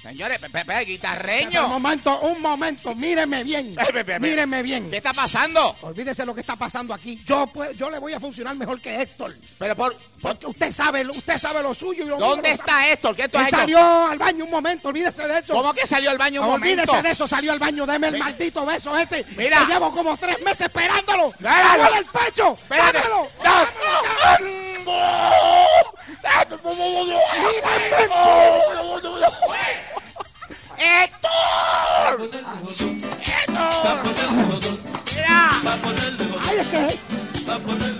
Señores, Pepe, Un guitarreño. momento, un momento, míreme bien. Míreme bien. ¿Qué está pasando? Olvídese lo que está pasando aquí. Yo, pues, yo le voy a funcionar mejor que Héctor. Pero por, por- Porque usted sabe, usted sabe lo suyo y lo mío ¿dónde está Héctor? ¿Qué tú Él has hecho? salió al baño un momento, olvídese de eso. ¿Cómo que salió al baño un olvídese momento? de eso, salió al baño, deme el maldito beso ese. Mira. Que llevo como tres meses esperándolo. ¡Dámelo el pecho! Espérate. ¡Dámelo! ¡Héctor! ¡Héctor! ¡Mira! ¡Ay, es que!